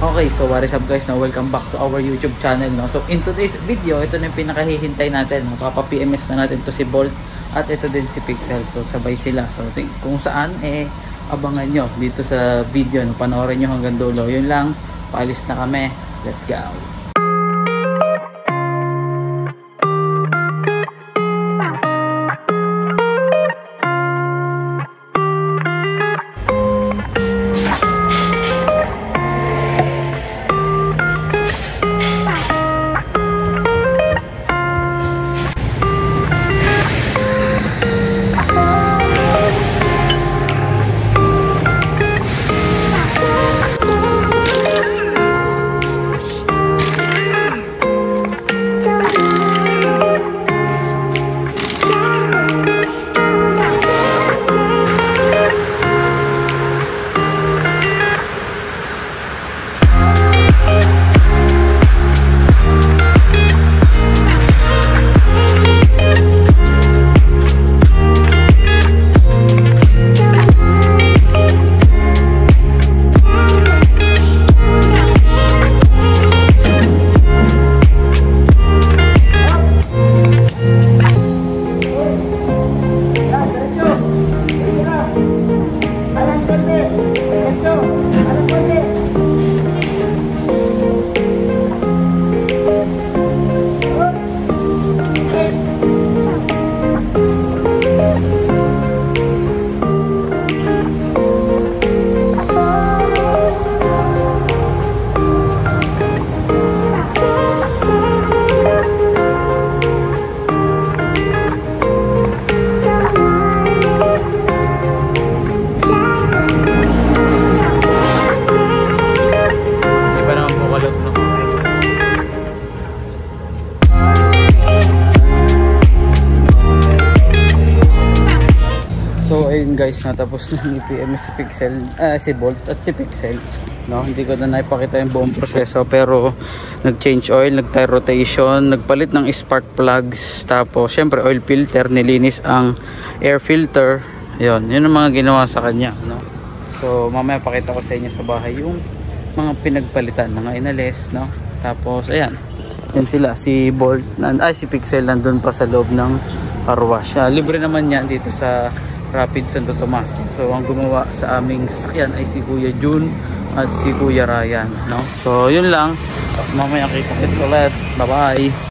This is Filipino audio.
Okay, so what is up guys? No, welcome back to our YouTube channel. No? So in today's video, ito na yung pinakahihintay natin. No? Papa-PMS na natin to si Bolt at ito din si Pixel. So sabay sila. So kung saan, eh, abangan nyo dito sa video. No? Panoorin nyo hanggang dulo. Yun lang, paalis na kami. Let's go! So ayun guys, natapos na ang EPM si Pixel, ah, si Bolt at si Pixel. No, hindi ko na naipakita yung buong proseso pero nag-change oil, nag-tire rotation, nagpalit ng spark plugs, tapos syempre oil filter, nilinis ang air filter. Yun, yun ang mga ginawa sa kanya, no. So mamaya pakita ko sa inyo sa bahay yung mga pinagpalitan, mga inalis, no. Tapos ayan. Yan sila si Bolt, ay si Pixel nandun pa sa loob ng car wash. Ah, libre naman yan dito sa Rapid Santo Tomas. So ang gumawa sa aming sasakyan ay si Kuya Jun at si Kuya Ryan, no? So yun lang. Mamaya kita ulit. Bye-bye.